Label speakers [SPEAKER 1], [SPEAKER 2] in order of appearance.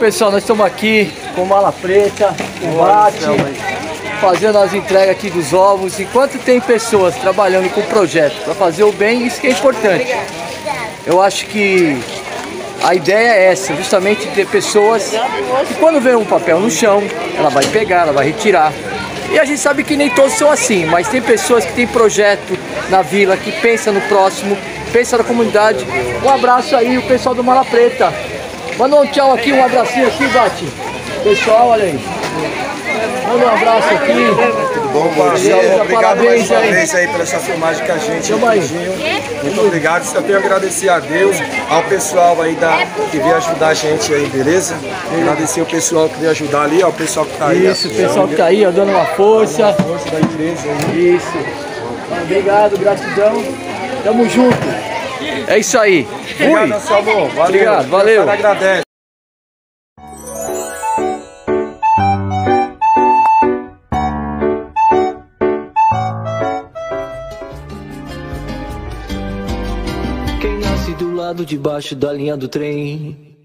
[SPEAKER 1] pessoal, nós estamos aqui com mala preta, o bate, fazendo as entregas aqui dos ovos. Enquanto tem pessoas trabalhando com o projeto para fazer o bem, isso que é importante. Eu acho que a ideia é essa, justamente ter pessoas que quando vê um papel no chão, ela vai pegar, ela vai retirar. E a gente sabe que nem todos são assim, mas tem pessoas que têm projeto na vila, que pensa no próximo, pensa na comunidade. Um abraço aí, o pessoal do Mala Preta. Manda um tchau aqui, um abracinho aqui, Bate. Pessoal, olha aí. Manda um abraço aqui.
[SPEAKER 2] Tudo bom, Marcelo? Obrigado
[SPEAKER 1] Parabéns
[SPEAKER 2] mais uma
[SPEAKER 1] aí.
[SPEAKER 2] vez aí pela essa filmagem com a gente.
[SPEAKER 1] Tamo aí.
[SPEAKER 2] Muito obrigado. Só tenho a agradecer a Deus, ao pessoal aí da, que veio ajudar a gente aí, beleza? Agradecer o pessoal que veio ajudar ali, ó, o pessoal que tá aí.
[SPEAKER 1] Isso, o pessoal que tá aí, ó, dando uma força.
[SPEAKER 2] Força da empresa aí.
[SPEAKER 1] Isso. Obrigado, gratidão. Tamo junto. É isso aí.
[SPEAKER 2] Obrigado,
[SPEAKER 1] Fui.
[SPEAKER 2] seu amor. Valeu.
[SPEAKER 1] Obrigado, valeu.
[SPEAKER 2] Deus agradece.
[SPEAKER 3] Quem nasce do lado de baixo da linha do trem